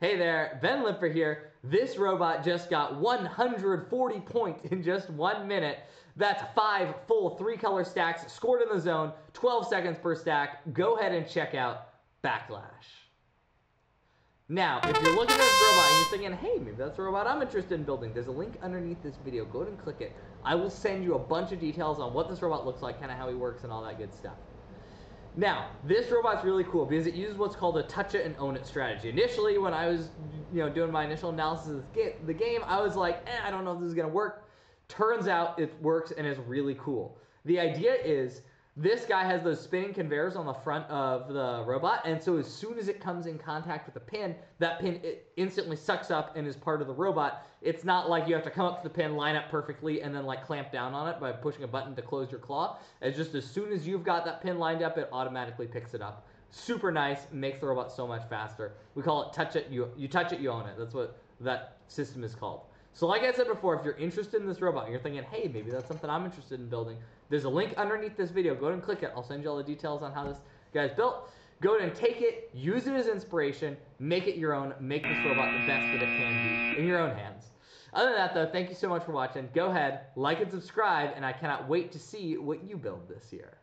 Hey there, Ben Lipper here. This robot just got 140 points in just one minute. That's five full three color stacks scored in the zone, 12 seconds per stack. Go ahead and check out Backlash. Now, if you're looking at this robot and you're thinking, hey, maybe that's a robot I'm interested in building, there's a link underneath this video. Go ahead and click it. I will send you a bunch of details on what this robot looks like, kind of how he works, and all that good stuff. Now, this robot's really cool because it uses what's called a touch it and own it strategy. Initially, when I was, you know, doing my initial analysis of the game, I was like, eh, I don't know if this is gonna work. Turns out it works and is really cool. The idea is this guy has those spinning conveyors on the front of the robot, and so as soon as it comes in contact with the pin, that pin instantly sucks up and is part of the robot. It's not like you have to come up to the pin, line up perfectly, and then like clamp down on it by pushing a button to close your claw. It's just as soon as you've got that pin lined up, it automatically picks it up. Super nice, makes the robot so much faster. We call it touch it, you you touch it, you own it. That's what that system is called. So like I said before, if you're interested in this robot and you're thinking, hey, maybe that's something I'm interested in building, there's a link underneath this video. Go ahead and click it. I'll send you all the details on how this guy's built. Go ahead and take it, use it as inspiration, make it your own, make this robot the best that it can be in your own hands. Other than that, though, thank you so much for watching. Go ahead, like and subscribe, and I cannot wait to see what you build this year.